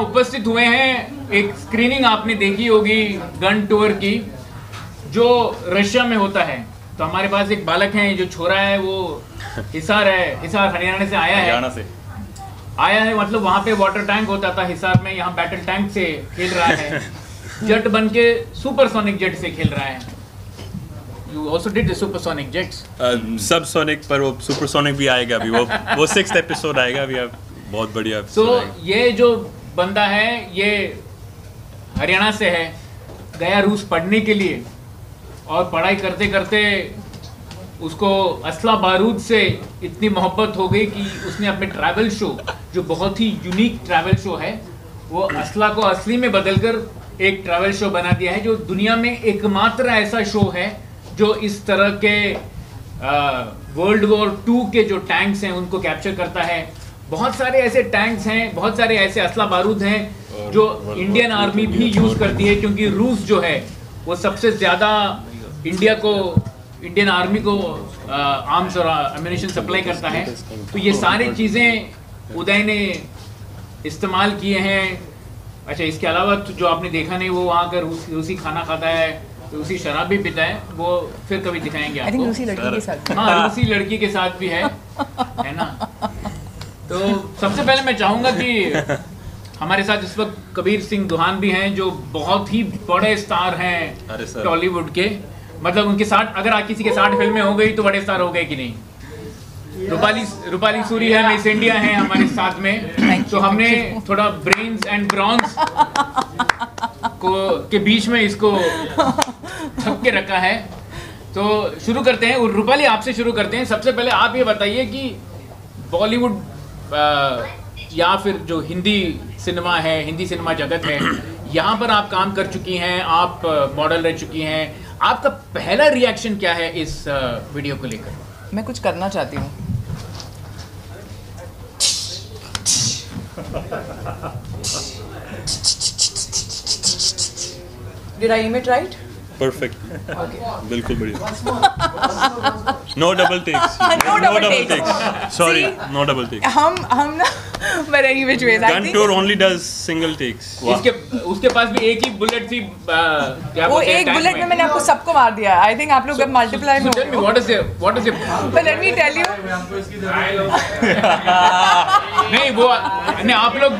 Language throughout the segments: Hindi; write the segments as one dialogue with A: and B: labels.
A: यहाँ उपस्थित हुए हैं। एक स्क्रीनिंग आपने देखी होगी गन टूर की जो रशिया में होता है। तो हमारे पास एक बालक है जो छोरा है वो हिसार है। हिसार हरियाणा से आया है।
B: से।
A: आया है मतलब वहाँ पे वाटर टैंक होता था हिसार में। यहाँ बैटल टैंक से खेल रहा है। जेट बन के सुपरसोनिक जेट से खेल रहा है। You also did the supersonic
B: jets subsonic पर वो सुपरसोनिक भी आएगा अभी। वो वो सिक्स एपिसोड आएगा अभी। अब बहुत बढ़िया episode आएगा।
A: ये जो बंदा है, ये हरियाणा से है, गया रूस पढ़ने के लिए और पढ़ाई करते करते उसको असला बारूद से इतनी मोहब्बत हो गई कि उसने अपने ट्रैवल शो जो बहुत ही यूनिक ट्रैवल शो है, वो असला को असली में बदलकर एक ट्रैवल शो बना दिया है, जो दुनिया में एकमात्र ऐसा शो है, जो इस तरह के वर्ल्ड वॉर टू के जो टैंक्स हैं, उनको कैप्चर करता है। बहुत सारे ऐसे टैंक्स हैं बहुत सारे ऐसे असला बारूद हैं जो इंडियन आर्मी भी यूज़ करती है क्योंकि रूस जो है वो सबसे ज़्यादा इंडिया को इंडियन आर्मी को आर्म्स और अम्यूनिशन सप्लाई करता है। तो ये सारी चीज़ें उदय ने इस्तेमाल किए हैं। अच्छा इसके अलावा तो जो आपने देखा नहीं वो वहाँ का रूस, रूसी खाना खाता है रूसी शराब भी पीता है वो फिर कभी दिखाएँगे आपको।
C: रूसी लड़की के साथ
A: हाँ रूसी लड़की के साथ भी है है ना? तो सबसे पहले मैं चाहूँगा कि हमारे साथ इस वक्त कबीर सिंह दुहान भी हैं जो बहुत ही बड़े स्टार हैं टॉलीवुड के। मतलब उनके साथ अगर आप किसी के साठ फ़िल्में हो गई तो बड़े स्टार हो गए कि नहीं? रूपाली रूपाली सूरी है मिस इंडिया है हमारे साथ में। तो हमने थोड़ा ब्रेन्स एंड ब्रॉन्स को के बीच में इसको थक के रखा है। तो शुरू करते हैं रूपाली आपसे शुरू करते हैं। सबसे पहले आप ये बताइए कि बॉलीवुड या फिर जो हिंदी सिनेमा है हिंदी सिनेमा जगत है यहाँ पर आप काम कर चुकी हैं आप मॉडल रह चुकी हैं। आपका पहला रिएक्शन क्या है इस वीडियो को लेकर?
C: मैं कुछ करना चाहती हूँ। Did I aim it right? Perfect
B: बिल्कुल बढ़िया। No double takes
C: No double takes. Sorry
B: no double takes
C: हम हम ना which ways I gun
B: tour only does single takes
A: इसके उसके पास भी एक ही बुलेट थी क्या
C: वो एक बुलेट में? मैंने आपको सबको मार दिया। आई थिंक आप लोग अब मल्टीप्लाई में
A: So tell me, what is your what is your
C: But let me tell you
A: नहीं वो नहीं आप लोग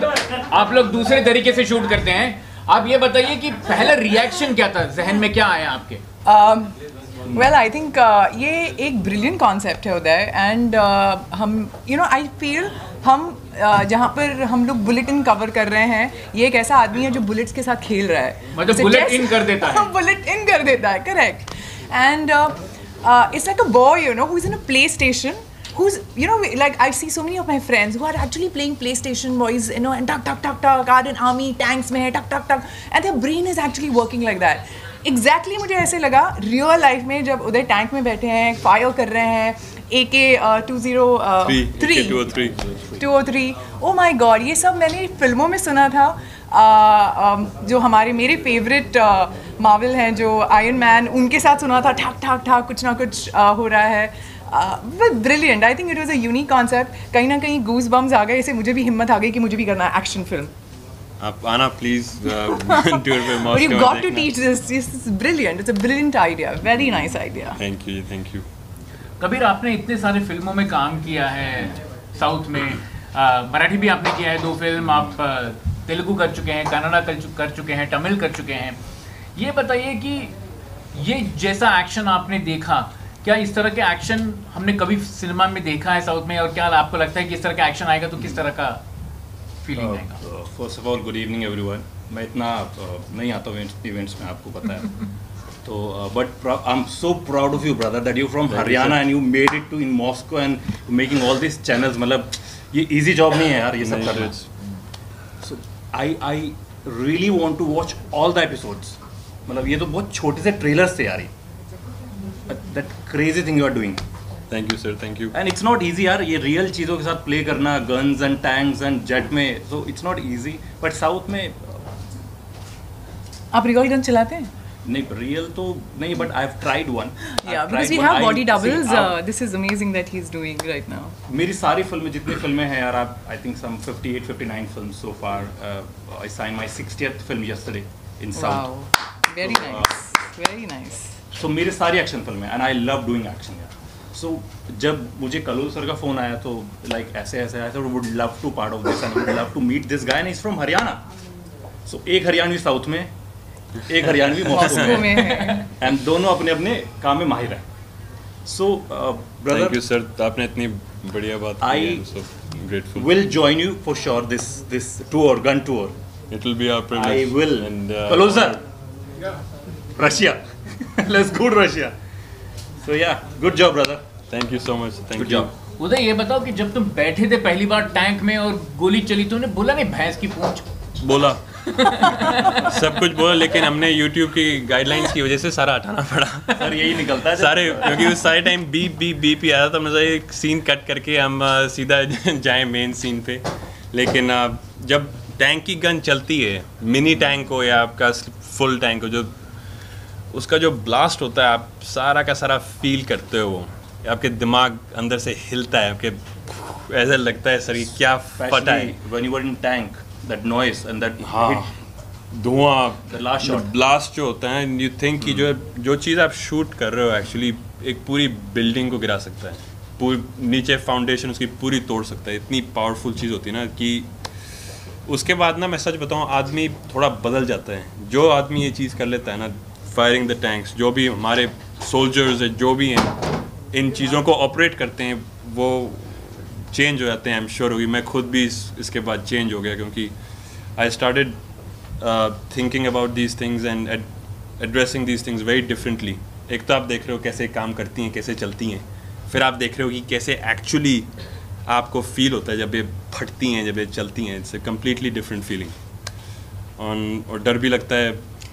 A: आप लोग दूसरे तरीके से शूट करते हैं। आप ये बताइए कि पहला रिएक्शन क्या था? जहन में क्या आया आपके?
C: वेल आई थिंक ये एक ब्रिलियंट कॉन्सेप्ट है उदय एंड हम यू नो आई फील हम uh, जहाँ पर हम लोग बुलेटिन कवर कर रहे हैं ये एक ऐसा आदमी है जो बुलेट्स के साथ खेल रहा है।
A: मतलब
C: chess-
A: in कर देता है।
C: बुलेट इन कर देता है correct and it's like a boy you know who is in a PlayStation who's you know like I see so many of my friends who are actually playing PlayStation boys you know and tuck tuck tuck tuck are in army tanks में है tuck tuck tuck and their brain is actually working like that exactly exactly मुझे ऐसे लगा रियल लाइफ में जब उधर टैंक में बैठे हैं फायर कर रहे हैं A K two zero three two o three oh my god ये सब मैंने फ़िल्मों में सुना था uh, um, जो हमारे मेरे फेवरेट मावल हैं जो आयरन मैन उनके साथ सुना था ठाक ठाक ठाक कुछ ना कुछ uh, हो रहा है but brilliant I think it was a unique concept कहीं ना कहीं गूज बम्स आ गए इससे मुझे भी हिम्मत आ गई कि मुझे भी करना है एक्शन फ़िल्म
B: आप आना प्लीज़ टूर पे
C: But you got to teach this. This is brilliant. It's a brilliant idea. Very nice idea.
B: Thank you thank you
A: Kabir आपने इतने सारे फ़िल्मों में काम किया है साउथ में मराठी भी आपने किया है दो फ़िल्म आप तेलुगु कर चुके हैं कन्नड़ा कर, कर चुके हैं तमिल कर चुके हैं ये बताइए कि ये जैसा एक्शन आपने देखा क्या इस तरह के एक्शन हमने कभी सिनेमा में देखा है साउथ में? और क्या आपको लगता है कि इस तरह का एक्शन आएगा तो किस तरह का फीलिंग आएगा?
B: First of all good evening everyone मैं इतना uh, नहीं आता हूँ इवेंट्स में आपको पता है। तो but I am so proud of you brother that you from Haryana and you made it to in Moscow and making all this channels मतलब ये इजी जॉब नहीं है यार ये सब करना so I I really want to watch all the episodes मतलब ये तो बहुत छोटे से ट्रेलर्स थे यार that crazy thing you are doing
D: thank you sir thank you
B: and it's not easy यार ये रियल चीज़ों के साथ प्ले करना guns and tanks and jet में so it's not easy but south में
C: आप रिकॉल गन चलाते हैं?
B: नहीं रियल तो नहीं but I have tried one
C: Yeah, because we have body doubles. Uh, this is amazing that he's doing right now.
B: मेरी सारी फ़िल्में जितनी फ़िल्में हैं यार आप I think some 58 59 films so far I sign my 60th film yesterday in south
C: Wow, very nice, very
B: so मेरे सारी एक्शन फ़िल्में and I love doing action यार सो जब मुझे कलोल सर का फ़ोन आया तो लाइक like, ऐसे ऐसे आया would love to part of this and would love to meet this guy and is from Haryana so एक हरियाणवी साउथ में एक हरियाणवी मॉस्को में एंड दोनों अपने अपने काम में माहिर हैं। So
D: thank
B: brother
D: you sir आपने इतनी बढ़िया बात so grateful
B: will join you for sure this this tour gun tour.
D: It will be
B: our
D: privilege
B: will. And let's go to Russia. So yeah good job brother.
D: Thank you so much thank
B: good
D: you
B: job.
A: Uday ये बताओ कि जब तुम बैठे थे पहली बार टैंक में और गोली चली तो उन्हें बोला नहीं भैंस की पूंछ?
D: बोला। सब कुछ बोला लेकिन हमने YouTube की गाइडलाइंस की वजह से सारा हटाना पड़ा।
B: सर यही निकलता है
D: सारे क्योंकि उस सारे टाइम बीप बीप बीप ही आ रहा था मुझे एक सीन कट करके हम सीधा जाएँ मेन सीन पे। लेकिन जब टैंक की गन चलती है मिनी टैंक हो या आपका फुल टैंक हो जो उसका जो ब्लास्ट होता है आप सारा का सारा फील करते हो वो। आपके दिमाग अंदर से हिलता है आपके ऐसा लगता है सर ये क्या फटा है।
B: when you were in tank that noise and that
D: हाँ। धुआँ
B: last shot.
D: ब्लास्ट जो होता है यू थिंक कि जो जो चीज़ आप शूट कर रहे हो एक्चुअली एक पूरी बिल्डिंग को गिरा सकता है। पूरी नीचे फाउंडेशन उसकी पूरी तोड़ सकता है। इतनी पावरफुल चीज़ होती है ना कि उसके बाद ना मैं सच बताऊँ आदमी थोड़ा बदल जाता है। जो आदमी ये चीज़ कर लेता है ना फायरिंग द टैंक्स जो भी हमारे सोल्जर्स है जो भी हैं इन चीज़ों को ऑपरेट करते हैं वो चेंज हो जाते हैं आई एम श्योर होगी। मैं खुद भी इस, इसके बाद चेंज हो गया क्योंकि I started thinking about these things and addressing these things very differently एक तो आप देख रहे हो कैसे काम करती हैं कैसे चलती हैं। फिर आप देख रहे हो कि कैसे एक्चुअली आपको फील होता है जब ये फटती हैं जब ये चलती हैं। It's a completely different feeling और डर भी लगता है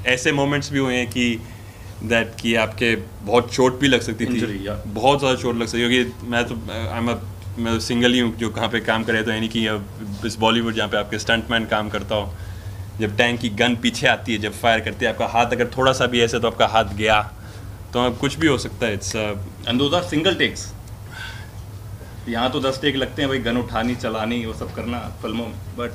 D: ऐसे मोमेंट्स भी हुए हैं कि दैट कि आपके बहुत चोट भी लग सकती थी।
B: Yeah.
D: बहुत ज़्यादा चोट लग सकती है क्योंकि मैं तो आई एम मैं सिंगल ही हूँ जो कहाँ पे काम करे तो यानी कि अब इस बॉलीवुड जहाँ पे आपके स्टंटमैन काम करता हो जब टैंक की गन पीछे आती है जब फायर करती है आपका हाथ अगर थोड़ा सा भी ऐसे तो आपका हाथ गया तो अब कुछ भी हो सकता है। इट्स
B: those are single यहाँ तो दस टेक लगते हैं भाई गन उठानी चलानी वो सब करना फ़िल्मों में। बट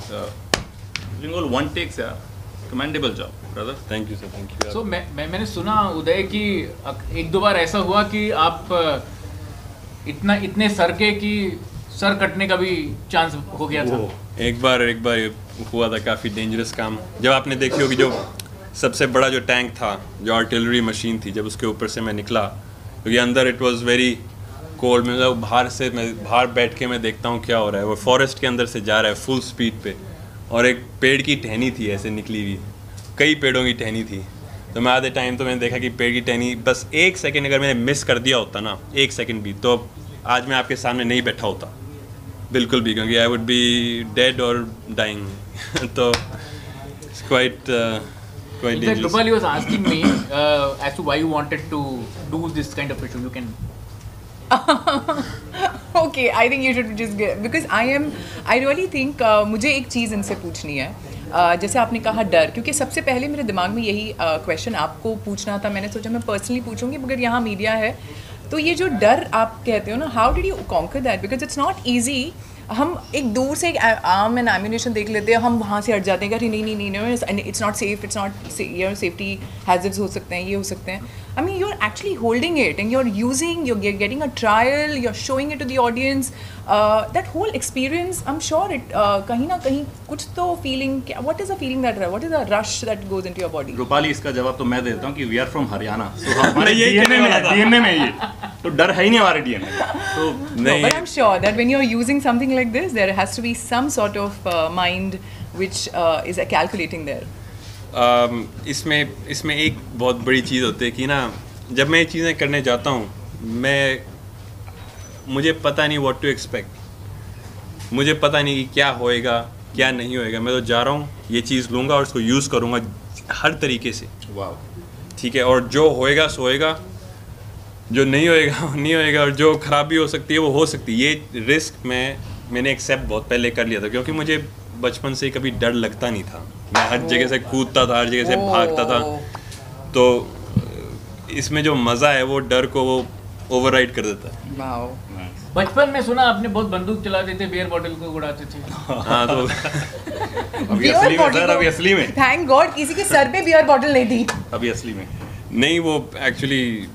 B: वन टेक्स यार। Commendable job brother
D: thank you sir thank you
A: so मैं, मैं मैंने सुना उदय कि एक दो बार ऐसा हुआ कि आप इतना इतने सर के कि सर कटने का भी चांस हो गया था।
D: एक बार एक बार हुआ था काफ़ी डेंजरस काम। जब आपने देखी होगी जो सबसे बड़ा जो टैंक था जो आर्टिलरी मशीन थी जब उसके ऊपर से मैं निकला क्योंकि अंदर इट वाज वेरी कोल्ड मतलब बाहर से मैं बाहर बैठ के मैं देखता हूँ क्या हो रहा है। वो फॉरेस्ट के अंदर से जा रहा है फुल स्पीड पे। और एक पेड़ की टहनी थी ऐसे निकली हुई। कई पेड़ों की टहनी थी। तो मैं आधे टाइम तो मैंने देखा कि पेड़ की टहनी बस एक सेकंड अगर मैंने मिस कर दिया होता ना एक सेकंड भी तो आज मैं आपके सामने नहीं बैठा होता। बिल्कुल भी क्योंकि आई वुड बी डेड और डाइंग तो quite
A: Uday,
D: dangerous
A: Krupali was asking me uh, as to why you wanted to do this kind of. You can
C: okay, I think you should because I am. I really think uh, मुझे एक चीज़ इनसे पूछनी है। Uh, जैसे आपने कहा डर क्योंकि सबसे पहले मेरे दिमाग में यही क्वेश्चन uh, आपको पूछना था। मैंने सोचा मैं पर्सनली पूछूँगी मगर यहाँ मीडिया है। तो ये जो डर आप कहते हो ना how did you conquer that because it's not easy हम एक दूर से एक आर्म एंड एम्यूनेशन देख लेते हैं हम वहाँ से हट जाते हैं कि अरे नहीं नहीं नहीं it's not safe it's not safety hazards हो सकते हैं ये हो सकते हैं। I mean you are actually holding it and you are using you are getting a trial you are showing it to the audience that whole experience I am sure it कहीं ना कहीं कुछ तो फीलिंग क्या what is a feeling that what is a rush that goes into your body
B: Rupali इसका जवाब तो मैं देता हूँ कि वी आर फ्रॉम हरियाणा तो हमारे
D: यही
B: डीएनए
D: कहने
B: में
D: वाला था।
B: डीएनए में ये तो डर है ही नहीं हमारे डीएनए तो
C: No,
D: नहीं
C: but I'm sure that when you're using something like this, there has to be some sort of uh, mind which uh, is uh, calculating there.
D: इसमें इसमें एक बहुत बड़ी चीज़ होती है कि ना जब मैं ये चीज़ें करने जाता हूँ मैं मुझे पता नहीं व्हाट टू एक्सपेक्ट मुझे पता नहीं कि क्या होएगा क्या नहीं होएगा। मैं तो जा रहा हूँ ये चीज़ लूँगा और उसको यूज़ करूँगा हर तरीके से।
B: वाह
D: ठीक है और जो होएगा सो होएगा। जो नहीं होएगा वो नहीं होएगा और जो खराबी हो सकती है वो हो सकती है। ये रिस्क मैं मैंने एक्सेप्ट बहुत पहले कर लिया था क्योंकि मुझे बचपन से कभी डर लगता नहीं था। मैं हर जगह से कूदता था हर जगह से भागता था। तो इसमें जो मज़ा है वो डर को वो ओवरराइड कर देता। है
A: बचपन में सुना आपने बहुत बंदूक चलाते थे बियर बॉटल को उड़ाते थे।
D: हाँ तो
B: अभी असली में सर अभी असली में।
C: Thank God किसी के सर पे बियर बॉटल नहीं थी।
B: अभी असली में।
D: नहीं वो एक्चुअली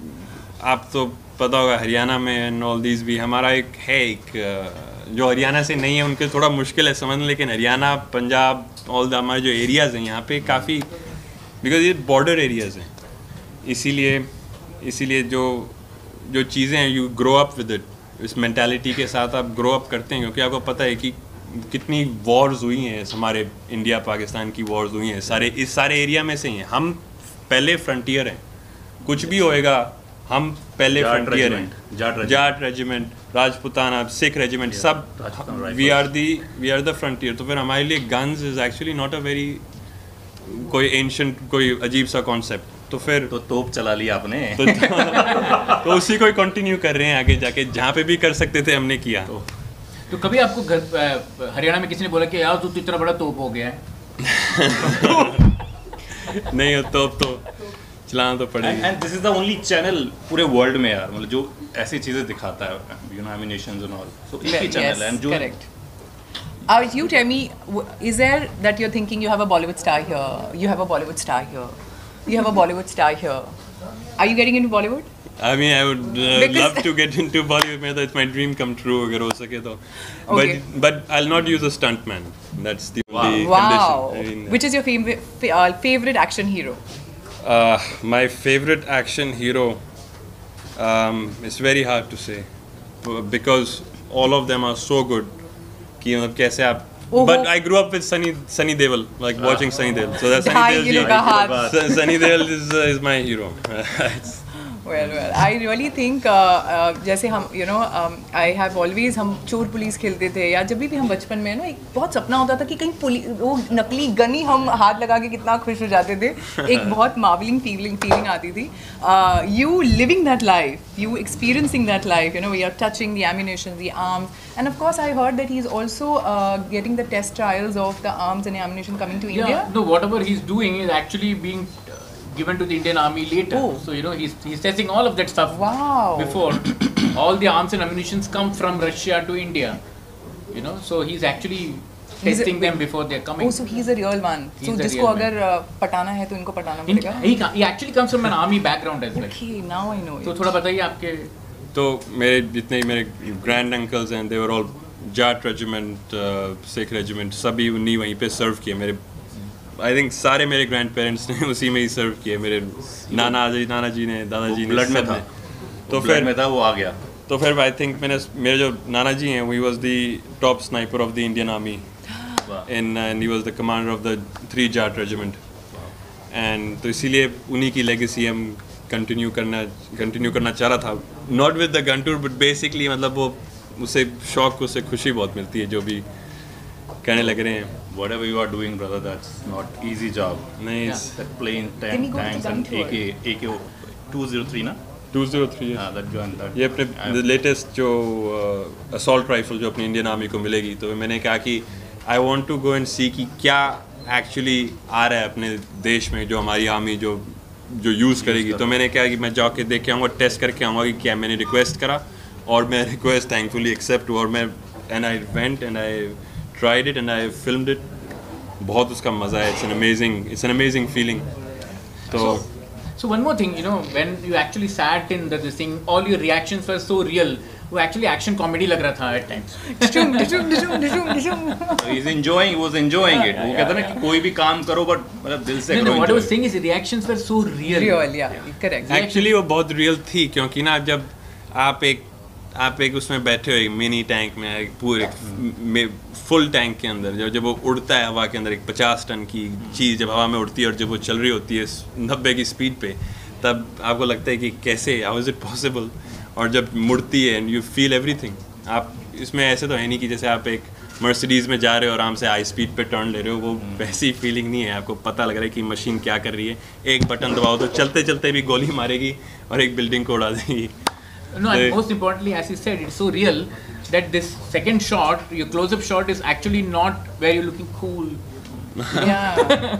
D: आप तो पता होगा हरियाणा में एंड ऑल दीज भी हमारा एक है एक अ, जो हरियाणा से नहीं है उनके थोड़ा मुश्किल है समझना लेकिन हरियाणा पंजाब ऑल द हमारे जो एरियाज़ हैं यहाँ पे काफ़ी बिकॉज़ ये बॉर्डर एरियाज़ हैं। इसीलिए इसीलिए जो जो चीज़ें हैं you grow up with it इस मैंटेलिटी के साथ आप ग्रो अप करते हैं क्योंकि आपको पता है कि कितनी वॉर्स हुई हैं हमारे इंडिया पाकिस्तान की वॉर्स हुई हैं। सारे इस सारे एरिया में से ही हैं। हम पहले फ्रंटियर हैं। कुछ भी होएगा हम पहले फ्रंटियर हैं।
B: जाट
D: रेजिमेंट राजपुताना सिख रेजिमेंट सब we are the we are the frontier तो फिर हमारे लिए guns is actually not a very कोई एंशंट कोई अजीब सा कॉन्सेप्ट तो फिर
B: तो तोप चला लिया आपने।
D: तो, तो उसी को ही कंटिन्यू कर रहे हैं आगे जाके जहाँ पे भी कर सकते थे हमने किया।
A: तो तो कभी आपको घर हरियाणा में किसी ने बोला कि यार तू तो इतना बड़ा तोप हो गया है?
D: नहीं हो तो तो चलाना तो पड़ेगा
B: and this is the only channel पूरे वर्ल्ड में यार मतलब जो ऐसी चीज़ें दिखाता है you know ammunitions and all so एक ही चैनल है and जो
C: correct uh, you tell me w- is there that you're thinking you have a Bollywood star here you have a Bollywood star here you have a Bollywood star here are you getting into Bollywood
D: I mean, I would uh, love to get into Bollywood. मैं तो it's my dream come true अगर हो सके तो.
C: Okay.
D: But but I'll not use a stuntman. That's the wow. only
C: wow
D: condition. I mean,
C: which is your favorite fa- uh, favorite action hero
D: Uh, my favorite action hero. Um, it's very hard to say b- because all of them are so good. कि मतलब कैसे आप
C: ओहो।
D: But I grew up with Sunny Sunny Deol, like watching Sunny Deol. So that's Sunny
C: ढाई
D: Deol.
C: किलो
D: ji-
C: का हाथ
D: Sun- Sunny Deol is uh, is my hero.
C: I really think जैसे हम you know I have always हम चोर पुलिस खेलते थे या जब भी हम बचपन में ना एक बहुत सपना होता था कि कहीं वो नकली गनी हम हाथ लगा के कितना खुश हो जाते थे। एक बहुत मावलिंग फीलिंग फीलिंग आती थी। You living that life you experiencing that life you know we are touching the ammunition the arms and of course I heard that he is also getting the test trials of the arms and ammunition coming to India
A: whatever he is doing is actually being given to the Indian Army later.
C: Oh.
A: So you know he's he's testing all of that stuff
C: Wow.
A: before. all the arms and ammunitions come from Russia to India. You know, so he's actually
C: He's a-
A: testing them before they're coming.
C: Oh, so he's a real one.
A: He's
C: so
A: a
C: जिसको
A: real man.
C: अगर uh, पटाना है तो इनको पटाना
A: In,
C: पड़ेगा
A: he, ca- he actually comes from an army background as well.
C: Okay, now I know.
A: तो
C: it.
A: थोड़ा बताइए आपके
D: तो मेरे जितने मेरे ग्रैंड अंकल्स हैं they were all Jat regiment Sikh regiment सभी उन्हीं वहीं पे सर्व किए मेरे I think सारे मेरे ग्रैंड पेरेंट्स ने उसी में ही सर्व किए मेरे नाना जी नाना जी ने दादाजी ने
B: ब्लड में था।
D: तो फिर
B: में था वो आ गया।
D: तो फिर आई थिंक मैंने मेरे जो नाना जी हैं we was the top sniper of the Indian
B: army
D: in and he was the commander of the three Jat regiment and तो इसीलिए उन्हीं की लेगेसी हम कंटिन्यू करना कंटिन्यू करना चाह रहा था। Not with the gun tour but basically मतलब वो उसे शौक उससे खुशी बहुत मिलती है जो भी कहने लग रहे हैं।
B: Whatever you are doing brother that's not easy job.
D: नहीं
B: that plane tank
C: go to
B: tanks and AK AK 203 ना
D: टू ज़ीरो थ्री
B: हाँ that gun that
D: ये अपने लेटेस्ट जो असॉल्ट राइफल जो अपनी इंडियन आर्मी को मिलेगी तो मैंने कहा कि I want to go and see कि क्या एक्चुअली आ रहा है अपने देश में जो हमारी आर्मी जो जो यूज़ करेगी तो मैंने कहा कि मैं जाके देख के आऊँगा टेस्ट करके आऊँगा कि क्या मैंने रिक्वेस्ट करा और मैं रिक्वेस्ट थैंकफुली एक्सेप्ट हुआ और मैं and I went and I tried it and I filmed it बहुत उसका मज़ा है it's an amazing it's an amazing feeling तो
A: So one more thing, you know, when you actually sat in the this thing, all your reactions were so real. वो actually action comedy लग रहा था at times.
C: डिशुम, डिशुम, डिशुम, डिशुम, डिशुम.
B: He's enjoying he was enjoying it वो कहता है ना कि कोई भी काम करो बट मतलब दिल से
A: No,
B: करो
A: no, what I was saying is reactions were so real.
C: Real, yeah, correct.
D: Actually वो बहुत रियल थी क्योंकि ना जब आप एक आप एक उसमें बैठे हो एक मिनी टैंक में एक पूरे में फुल टैंक के अंदर जब जब वो उड़ता है हवा के अंदर एक पचास टन की चीज़ जब हवा में उड़ती है और जब वो चल रही होती है नब्बे की स्पीड पे तब आपको लगता है कि कैसे हाउ इज़ इट पॉसिबल और जब मुड़ती है एंड यू फील एवरीथिंग आप इसमें ऐसे तो है नहीं कि जैसे आप एक मर्सिडीज़ में जा रहे हो आराम से हाई स्पीड पे टर्न ले रहे हो वो वैसी फीलिंग नहीं है आपको पता लग रहा है कि मशीन क्या कर रही है। एक बटन दबाओ तो चलते चलते भी गोली मारेगी और एक बिल्डिंग को उड़ा देगी।
A: No, and
D: They-
A: most importantly, as you said, it's so real that this second shot, your close-up shot, is actually not where you're looking cool.
C: yeah,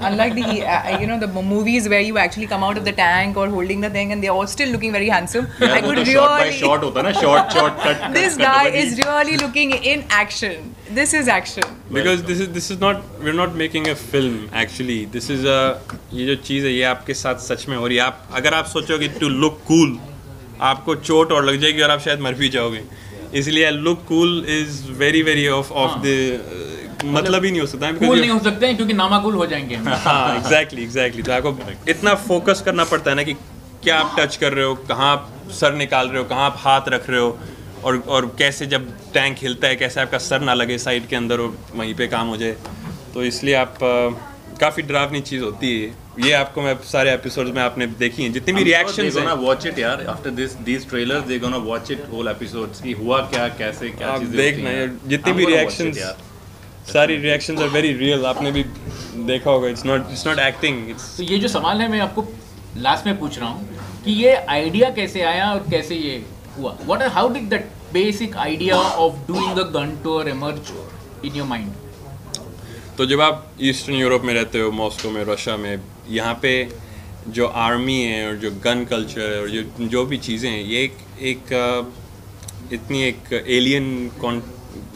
C: unlike the uh, you know the movies where you actually come out of the tank or holding the thing and they're all still looking very handsome. Yeah,
B: I
C: could
B: तो shot by
C: really.
B: shot होता है ना shot shot cut cut,
C: This
B: cut
C: guy is really looking in action. This is action.
D: This is this is not we are not making a film actually this is a ये जो चीज़ है ये आपके साथ सच में हो रही है आप अगर आप सोचोगे टू लुक कूल आपको चोट और लग जाएगी और आप शायद मर भी जाओगे। इसलिए look cool is very very off off the मतलब ही नहीं हो सकता।
A: कूल नहीं हो सकते हैं क्योंकि नामाकूल हो जाएँगे
D: हाँ एग्जैक्टली एग्जैक्टली तो आपको इतना फोकस करना पड़ता है ना कि क्या आप टच कर रहे हो कहाँ आप सर निकाल रहे हो कहाँ आप हाथ रख रहे हो और और कैसे जब टैंक हिलता है कैसे आपका सर ना लगे साइड के अंदर और वहीं पे काम हो जाए। तो इसलिए आप काफ़ी डरावनी चीज़ होती है ये आपको मैं सारे एपिसोड्स में आपने देखी हैं जितनी भी रिएक्शंस हैं।
B: watch it यार. After this these trailers they're gonna watch it whole episodes. कि हुआ क्या कैसे क्या
D: आप
B: चीज़ें
D: देखना यार। जितनी भी रिएक्शंस सारी रिएक्शंस आर वेरी रियल आपने भी देखा होगा it's not it's not acting
A: तो ये जो सवाल है मैं आपको लास्ट में पूछ रहा हूँ कि ये आइडिया कैसे आया और कैसे ये हुआ? What how did that basic idea of doing a gun tour emerge in your mind
D: तो जब आप ईस्टर्न यूरोप में रहते हो मॉस्को में रशिया में यहाँ पे जो आर्मी है और जो गन कल्चर और जो जो भी चीज़ें हैं, ये एक एक इतनी एक एलियन कॉन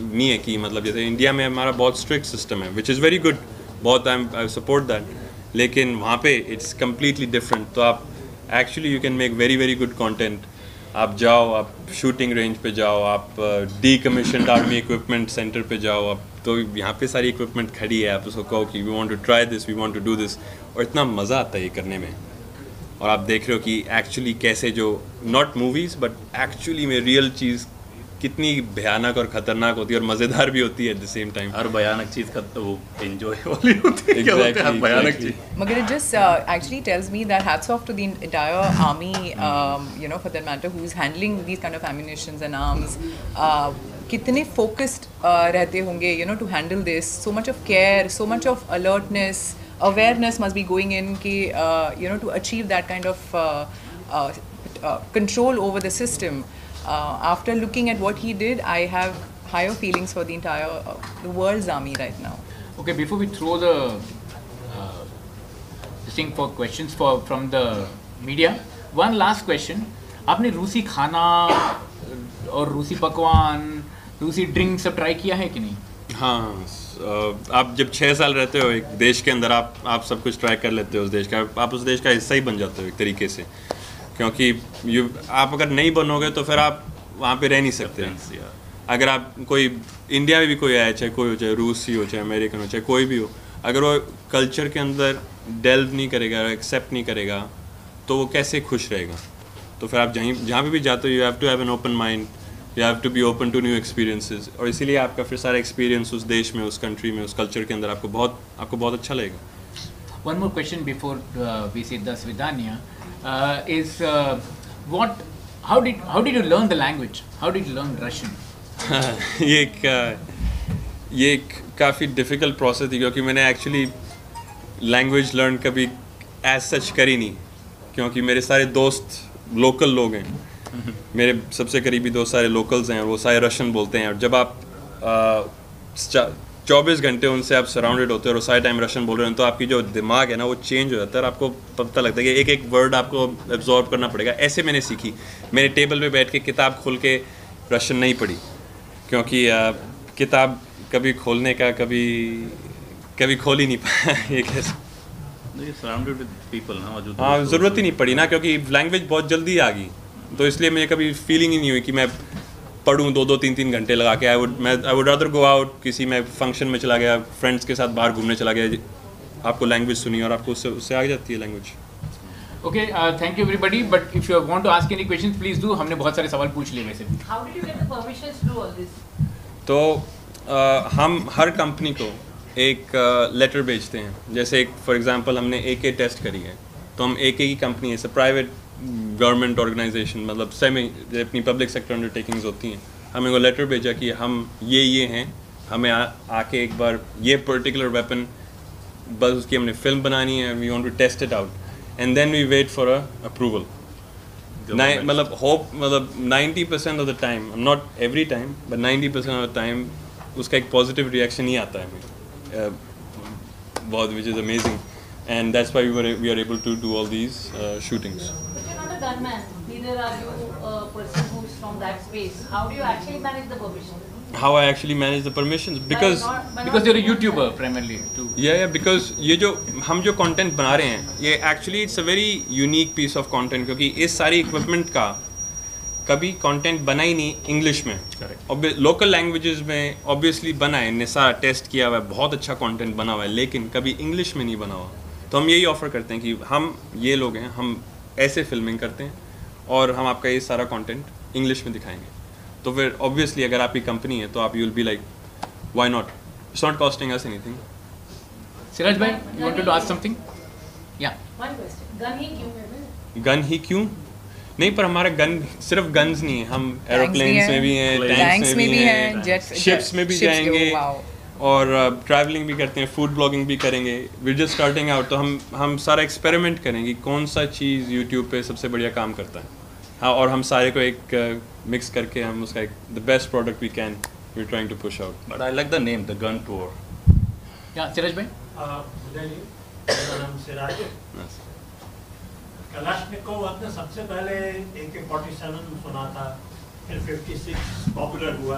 D: नहीं है कि मतलब जैसे इंडिया में हमारा बहुत स्ट्रिक्ट सिस्टम है विच इज़ वेरी गुड बहुत आई आई सपोर्ट दैट लेकिन वहाँ पे इट्स कम्प्लीटली डिफरेंट तो आप actually you can make very very good content आप जाओ, आप शूटिंग रेंज पे जाओ, आप decommission army equipment centre पे जाओ, आप तो यहाँ पे सारी इक्विपमेंट खड़ी है, आप उसको कहो कि we want to try this we want to do this और इतना मज़ा आता है ये करने में। और आप देख रहे हो कि एक्चुअली कैसे जो नॉट मूवीज़ बट एक्चुअली में रियल चीज़ कितनी भयानक और खतरनाक होती है और मज़ेदार भी होती है एट द सेम टाइम
B: हर भयानक चीज़ का तो
C: hmm. कितने फोकस्ड रहते होंगे you know to handle this so much of care so much of alertness awareness must be going in, कि, uh, you know, to achieve that kind of uh, uh, uh, control over the system. Uh, after looking at what he did, I have higher feelings for the entire uh, the world's army right now.
A: Okay, before we throw the uh, this thing for questions for from the media, one last question. आपने रूसी खाना और रूसी पकवान रूसी ड्रिंक सब ट्राई किया है कि नहीं
D: हाँ स- आप जब छः साल रहते हो एक देश के अंदर आप आप सब कुछ ट्राई कर लेते हो उस देश का। आप उस देश का हिस्सा ही बन जाते हो एक तरीके से। क्योंकि यू आप अगर नहीं बनोगे तो फिर आप वहाँ पे रह नहीं सकते। अगर आप कोई इंडिया में भी कोई आया चाहे कोई हो चाहे रूसी हो चाहे अमेरिकन हो चाहे कोई भी हो अगर वो कल्चर के अंदर डेल्व नहीं करेगा एक्सेप्ट नहीं करेगा तो वो कैसे खुश रहेगा? तो फिर आप जहीं जहाँ पे भी जाते हो you have to have an open mind you have to be open to new experiences और इसीलिए आपका फिर सारा एक्सपीरियंस उस देश में उस कंट्री में उस कल्चर के अंदर आपको बहुत आपको बहुत अच्छा लगेगा।
A: One more question uh, say the Svidania uh, is uh, what how did how did you learn the language? How did you learn Russian?
D: ये एक ये एक काफ़ी डिफ़िकल्ट प्रोसेस थी क्योंकि मैंने एक्चुअली लैंग्वेज लर्न कभी एज सच करी नहीं। क्योंकि मेरे सारे दोस्त लोकल लोग हैं। मेरे सबसे करीबी दोस्त सारे लोकल्स हैं और वो सारे रशियन बोलते हैं। और जब आप चौबीस घंटे उनसे आप सराउंडेड होते हो और सारे टाइम रशियन बोल रहे हो तो आपकी जो दिमाग है ना वो चेंज हो जाता है और आपको पता लगता है कि एक एक वर्ड आपको एब्जॉर्ब करना पड़ेगा। ऐसे मैंने सीखी। मैंने टेबल पे बैठ के किताब खोल के रशियन नहीं पढ़ी। क्योंकि अ, किताब कभी खोलने का कभी कभी खोल ही नहीं पाया। ये कैसे?
B: सराउंडेड पीपल ना
D: हाँ ज़रूरत ही नहीं पड़ी ना क्योंकि लैंग्वेज बहुत जल्दी आ गई। तो इसलिए मुझे कभी फीलिंग ही नहीं हुई कि मैं पढ़ूँ दो दो तीन तीन घंटे लगा के। आई वुड मैं I would other go out किसी मैं फ़ंक्शन में चला गया फ्रेंड्स के साथ बाहर घूमने चला गया आपको लैंग्वेज सुनी और आपको उससे उससे आ जाती है language
A: okay thank you you but if you want to ask any questions, please do. हमने बहुत सारे सवाल पूछ लिए वैसे
E: did you get the permissions to do all this?
D: तो अ, हम हर कंपनी को एक लेटर uh, भेजते हैं। जैसे एक फॉर एग्जांपल हमने ए के टेस्ट करी है। तो हम ए के की कंपनी है प्राइवेट गवर्नमेंट ऑर्गेनाइजेशन मतलब सेमी अपनी पब्लिक सेक्टर अंडरटेकिंग्स होती हैं हमें वो लेटर भेजा कि हम ये ये हैं हमें आ, आके एक बार ये पर्टिकुलर वेपन बस उसकी हमने फ़िल्म बनानी है we want to test it out and then we wait for a approval मतलब होप मतलब 90 percent of the time not every time but 90 percent of the time उसका एक पॉजिटिव रिएक्शन ही आता है हमें। बहुत which is amazing and that's why we were we are able to do all these uh, shootings.
E: But you're not a gunman. Neither are you a person who's from that space. How do you actually manage the permission?
D: how I actually manage the permissions because
E: by not, by
A: Because you're a YouTuber primarily too.
D: या या बिकॉज़ ये जो हम जो कंटेंट बना रहे हैं ये actually it's a very unique piece of content क्योंकि इस सारी इक्विपमेंट का कभी कंटेंट बना ही नहीं इंग्लिश में
B: Correct.
D: लोकल लैंग्वेजेस में ऑब्वियसली बना है सारा टेस्ट किया हुआ है बहुत अच्छा कंटेंट बना हुआ है लेकिन कभी इंग्लिश में नहीं बना हुआ तो हम यही ऑफ़र करते हैं कि हम ये लोग हैं हम ऐसे फिल्मिंग करते हैं और हम आपका ये सारा कंटेंट इंग्लिश में दिखाएँगे तो फिर ऑब्वियसली अगर आपकी कंपनी है तो आप you will be like why not it's not costing
A: us anything you wanted to ask something? Yeah.
E: One question. Gun ही क्यों है?
D: गन ही क्यों नहीं पर हमारा गन सिर्फ़ गन्स नहीं है हम एरोप्लेन्स में भी हैं टैंक्स में भी
C: हैं,
D: शिप्स में भी जाएँगे. और ट्रैवलिंग भी करते हैं फ़ूड ब्लॉगिंग भी करेंगे। वी जस्ट स्टार्टिंग आउट तो हम हम सारा एक्सपेरिमेंट करेंगे कौन सा चीज़ यूट्यूब पे सबसे बढ़िया काम करता है। हाँ और हम सारे को एक मिक्स करके हम उसका एक the best product we can we trying to push out
B: But I like the name, the gun tour.
A: Yeah, Siraj bhai.
F: मुझे मेरा नाम सिराज है। कलाशनिकोव आपने सबसे पहले ए के फोर्टी सेवन सुना था फिर फिफ्टी सिक्स पॉपुलर हुआ।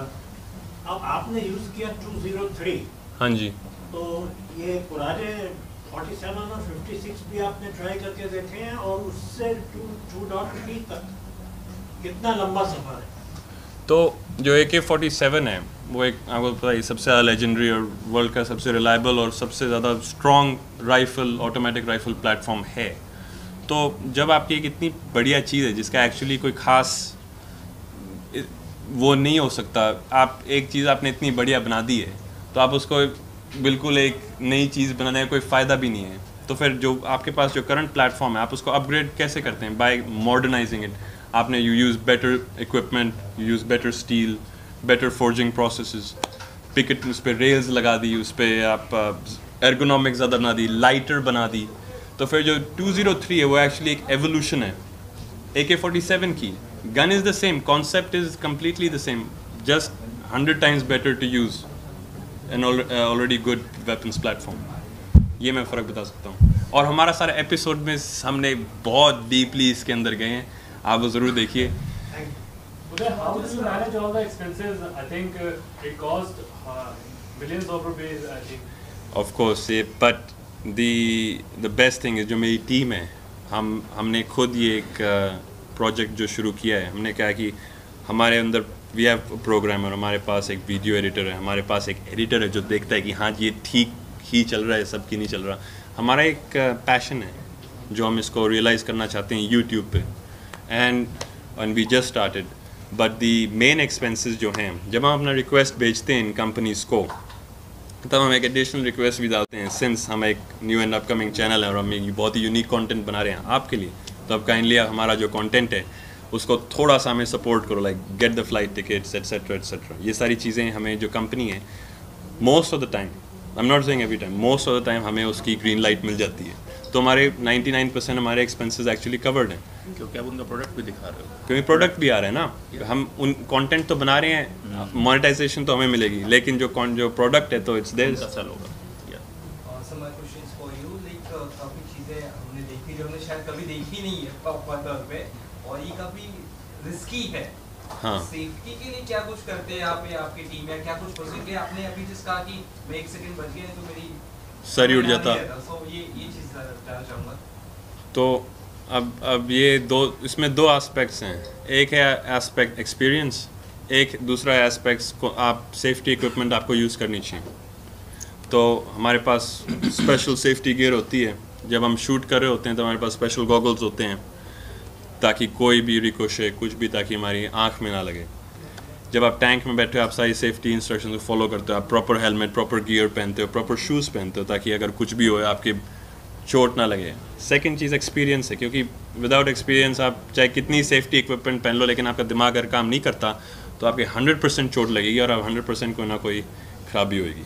F: अब आपने यूज़ किया टू ज़ीरो थ्री
D: हाँ जी।
F: तो ये पुराने फोर्टी सेवन और फिफ्टी सिक्स भी आपने ट्राई करके देखे हैं और उससे टू टू डॉट थ्री तक कितना लंबा सफ़र है?
D: तो जो ए के फोर्टी सेवन है वो एक आपको पता है सबसे ज़्यादा लेजेंडरी और वर्ल्ड का सबसे रिलायबल और सबसे ज़्यादा strong rifle automatic rifle platform है। तो जब आपकी एक इतनी बढ़िया चीज़ है जिसका एक्चुअली कोई ख़ास वो नहीं हो सकता। आप एक चीज़ आपने इतनी बढ़िया बना दी है तो आप उसको बिल्कुल एक नई चीज़ बनाने का कोई फ़ायदा भी नहीं है। तो फिर जो आपके पास जो करंट प्लेटफॉर्म है, आप उसको अपग्रेड कैसे करते हैं? बाय मॉडर्नाइजिंग इट आपने you use better equipment you use better steel better forging process picket उस पर रेल्स लगा दी, उस पर आप एर्गोनॉमिक ज़्यादा बना दी लाइटर बना दी। तो फिर जो 203 है, वो एक्चुअली एक एवोल्यूशन है। ए के फोर्टी सेवन की। Gun is the same concept is completely the same just hundred times better to use an already good weapons platform ये मैं फ़र्क बता सकता हूँ और हमारा सारा एपिसोड में हमने बहुत डीपली इसके अंदर गए हैं आप वो ज़रूर देखिए
G: how do you manage all the expenses? I think uh, it cost uh, millions of rupees. I think.
D: Of course ये but the the best thing is जो मेरी टीम है हम हमने खुद ये एक प्रोजेक्ट जो शुरू किया है, हमने कहा कि हमारे अंदर वी हैव प्रोग्रामर हमारे पास एक वीडियो एडिटर है, हमारे पास एक एडिटर है जो देखता है कि हाँ ये ठीक ही चल रहा है, सबकी नहीं चल रहा। हमारा एक पैशन है जो हम इसको रियलाइज़ करना चाहते हैं यूट्यूब पे। And and we just started but the main expenses जो हैं, जब हम अपना रिक्वेस्ट भेजते हैं इन कंपनीज़ को, तब हम एक एडिशनल रिक्वेस्ट भी डालते हैं। सिंस हम एक न्यू एंड अपकमिंग चैनल है और हम एक बहुत ही यूनिक कंटेंट बना रहे हैं आपके लिए तो अब काइंडली हमारा जो कंटेंट है उसको थोड़ा सा हमें सपोर्ट करो like get the flight tickets etcetera etcetera ये सारी चीज़ें हमें जो कंपनी है most of the time I am not saying every time most of the time हमें उसकी ग्रीन लाइट मिल जाती है। तो हमारे 99 परसेंट हमारे एक्सपेंसेस एक्चुअली कवर्ड हैं।
B: क्योंकि आप उनका प्रोडक्ट भी दिखा रहे हो।
D: क्योंकि प्रोडक्ट भी आ रहा है ना। हम उन कंटेंट तो बना रहे हैं मोनेटाइजेशन तो हमें मिलेगी लेकिन जो जो प्रोडक्ट है तो इट्स देयर
B: उनका सेल होगा Yeah.
H: Uh, so my question is for you, like uh, काफ़ी चीज़ें हमने देखी जो हमने शायद कभी देखी नहीं है प्रॉपर तौर पे और ये काफ़ी रिस्की है।
D: हाँ।
H: सेफ्टी के लिए क्या कुछ करते हैं आप आपकी टीम या क्या कुछ प्रोसीजर के आपने अभी जिस कहा कि मैं एक सेकंड बच गया तो मेरी
D: सर ही उठ जाता।
H: so ये ये चीज़ जानना चाहूँगा।
D: तो अब अब ये दो इसमें दो एस्पेक्ट्स हैं। एक है एस्पेक्ट एक्सपीरियंस एक दूसरा एस्पेक्ट्स को आप सेफ्टी इक्विपमेंट आपको यूज़ करनी चाहिए। तो हमारे पास स्पेशल सेफ्टी गियर होती है। जब हम शूट कर रहे होते हैं तो हमारे पास स्पेशल गॉगल्स होते हैं, ताकि कोई भी रिकोशे कुछ भी, ताकि हमारी आँख में ना लगे। जब आप टैंक में बैठे हो, आप सारी सेफ्टी इंस्ट्रक्शन को फॉलो करते हो, आप प्रॉपर हेलमेट प्रॉपर गियर पहनते हो प्रॉपर शूज़ पहनते हो, ताकि अगर कुछ भी हो, आपके चोट ना लगे। सेकेंड चीज़ एक्सपीरियंस है, क्योंकि विदाउट एक्सपीरियंस आप चाहे कितनी सेफ्टी इक्विपमेंट पहन लो, लेकिन आपका दिमाग अगर काम नहीं करता तो आपके हंड्रेड परसेंट चोट लगेगी और आप हंड्रेड परसेंट कोई ना कोई खराबी होगी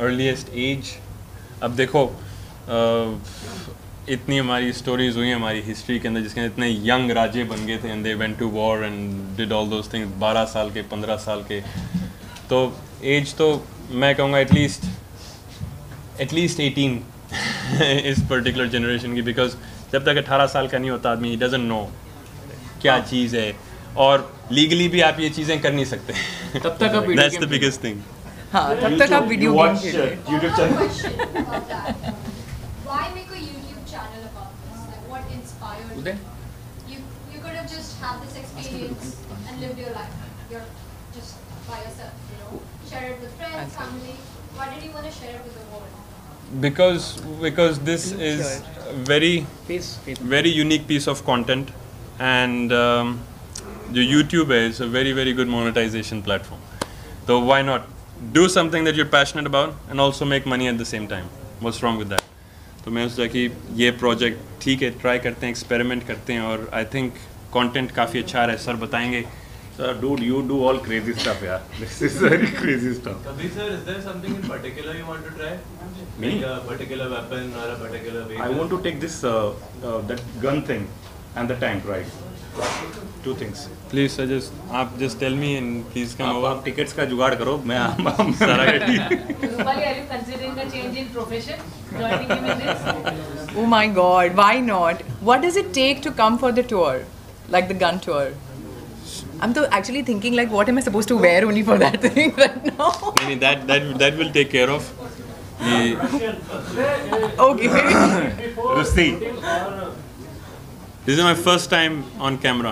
D: अर्लीस्ट एज अब देखो इतनी हमारी स्टोरीज हुई हैं हमारी हिस्ट्री के अंदर जिसके अंदर इतने यंग राजे बन गए थे and they went to war and did all those things 12 साल के 15 साल के। तो एज तो मैं कहूँगा एटलीस्ट एटलीस्ट 18 इस पर्टिकुलर जनरेशन की बिकॉज़ जब तक 18 साल का नहीं होता आदमी डजेंट नो क्या चीज़ है। और लीगली भी आप ये चीज़ें कर नहीं सकते।
A: तब तक
D: biggest thing
C: हाँ तब तक आप वीडियो गेम
B: watch
C: खेल
B: uh,
C: रहे हैं।
B: YouTube
I: I have a
B: channel.
I: question about that. Why make a YouTube channel about this? Like, what inspired you?
A: Uday
I: You you could have just had this experience and lived your life. You're just by yourself, you know. Share it with friends, family. Why did you want to share it with the world?
D: because because this is a very
A: face face
D: very unique piece of content and um, the youtube is a very very good monetization platform so why not Do something that you're passionate about and also make money at the same time what's wrong with that तो मैं सोचा कि ये प्रोजेक्ट ठीक है ट्राई करते हैं एक्सपेरिमेंट करते हैं और आई थिंक कंटेंट काफ़ी अच्छा रहा है सर बताएँगे
B: Sir, dude, you do all crazy stuff, yeah. This is very crazy stuff.
J: Kabir sir, is there something in particular you want to try?
B: Me?
J: Like a particular weapon or a particular vehicle?
B: I want to take this uh, uh, that gun thing and the tank ride. Two things.
D: Please sir just आप just tell me and please come
B: आप,
D: ओवर
B: आप टिकट्स का जुगाड़ करो मैं मैं
D: सारा
E: Rupali, are you considering a change in profession? Joining him in this?
C: Oh my god, why not? What does it take to come for the tour? Like the gun tour? I'm though actually thinking like what am I supposed to wear only for that thing right now?
D: नहीं that that that will take care of ये
C: okay.
G: Before
B: Rusti.
G: shooting or
D: this is my first time on camera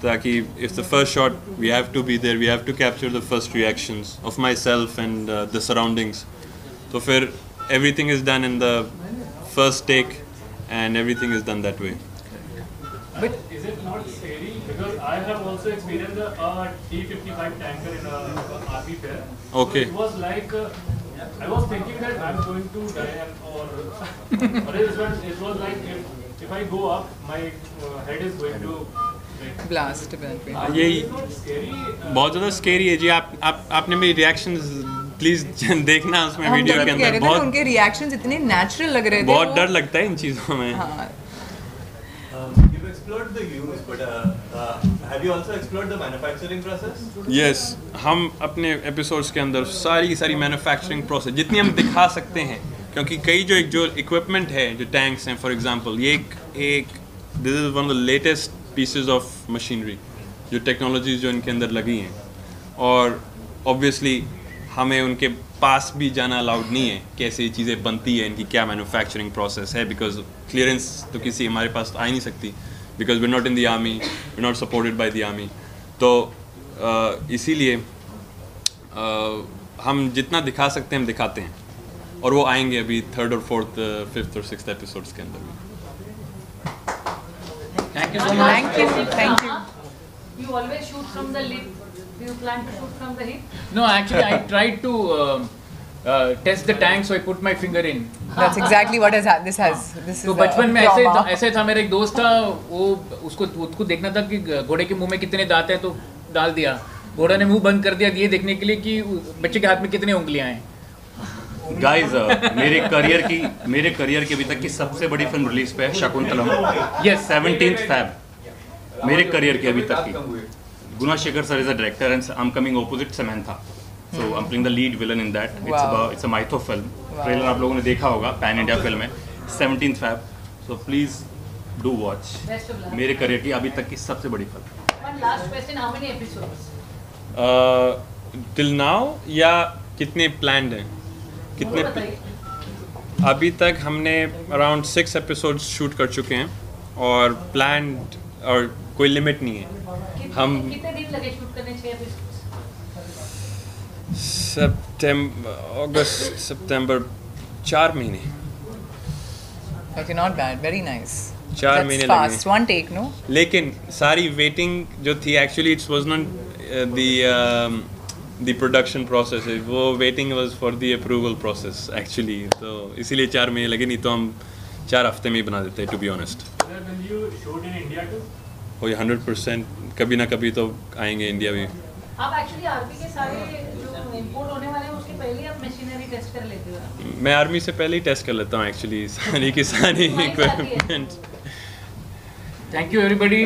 D: Taki, if the first shot, we have to be there, we have to
G: capture the first reactions of myself and uh, the surroundings. So for everything
C: is done in the first take and
D: everything
C: is done that
D: way. But
G: is it not scary? Because I have also experienced a T55 tanker in a uh, army fair.
D: Okay.
G: It was like, uh, I was thinking that I'm going to die or, it, was, like if I go up, my uh, head is going to
C: Blast that
D: यही। बहुत ज़्यादा स्केरी है जी। आप आप आपने मेरी रिएक्शंस प्लीज़ देखना उसमें
C: हम
D: वीडियो के अंदर। बहुत
C: उनके रिएक्शंस इतने नेचुरल लग रहे थे
D: बहुत डर लगता है इन चीज़ों में।
C: हाँ।
J: Um, explored the use, but uh, uh, have you also explored the manufacturing process?
D: Yes हम अपने एपिसोड्स के अंदर सारी सारी मैन्युफैक्चरिंग प्रोसेस जितनी हम दिखा सकते हैं क्योंकि कई जो एक जो इक्विपमेंट है जो टैंक्स हैं फॉर एग्जांपल ये एक एक this is one of the latest pieces of machinery जो टेक्नोलॉजीज़ जो इनके अंदर लगी हैं। और ऑब्वियसली हमें उनके पास भी जाना अलाउड नहीं है कैसे ये चीज़ें बनती है, इनकी क्या मैन्युफैक्चरिंग प्रोसेस है बिकॉज़ क्लियरेंस तो किसी हमारे पास आ ही नहीं सकती। Because we not in the army we not supported by the army तो इसीलिए हम जितना दिखा सकते हैं, हम दिखाते हैं। और वो आएँगे अभी थर्ड और फोर्थ फिफ्थ और सिक्स एपिसोड्स के अंदर भी।
A: Thank you so much
C: Thank you, thank you.
E: You always shoot from the lip. Do you plan to shoot from the hip?
A: No, actually, I tried to um, uh, test the tank, so I put my finger in.
C: That's exactly what has happened. This has this is
A: तो बचपन में ऐसे. ऐसे था मेरा एक दोस्त था वो उसको उसको देखना था कि घोड़े के मुँह में कितने दांत है तो डाल दिया घोड़ा ने मुँह बंद कर दिया ये देखने के लिए कि बच्चे के हाथ में कितने उंगलियाँ हैं
B: गाइस मेरे करियर की मेरे करियर की अभी तक की सबसे बड़ी फ़िल्म रिलीज़ पे है शकुंतलम
A: Yes.
B: सेवनटीन फैब मेरे करियर की अभी तक की। Guna Shekhar sir is a director and I am coming opposite Samantha so I am playing the lead villain in
C: that
B: it's about it's a mytho
C: film
B: trailer आप लोगों ने देखा होगा पैन इंडिया फ़िल्म है. Seventeen Feb so
E: please do watch.
B: मेरे करियर की अभी तक की सबसे बड़ी film
E: One last question: How many episodes?
D: Till now या कितने प्लान्ड हैं? कितने अभी तक हमने अराउंड सिक्स एपिसोड्स शूट कर चुके हैं और प्लान्ड और कोई लिमिट नहीं है
E: कितने
D: हम
E: कितने दिन लगे शूट करने छह
D: सितंबर अगस्त सितंबर चार महीने
C: Okay, not bad. Very nice.
D: चार महीने. लगे
C: One take, no?
D: लेकिन सारी वेटिंग जो थी actually it's was not the the production process वो waiting was for the approval process actually तो इसीलिए चार महीने लगे नहीं तो हम चार हफ़्ते में ही बना देते to be honest
G: Sir, you shoot in India too?
D: वही हंड्रेड परसेंट कभी ना कभी तो आएँगे इंडिया भी
E: आप एक्चुअली आरपी के सारे जो इंपोर्ट होने वाले हैं उसके पहले ही आप मशीनरी टेस्ट कर लेते हो?
D: मैं आर्मी से पहले ही टेस्ट कर लेता हूँ एक्चुअली सारी की सारी इक्विपमेंट
A: Thank you, everybody.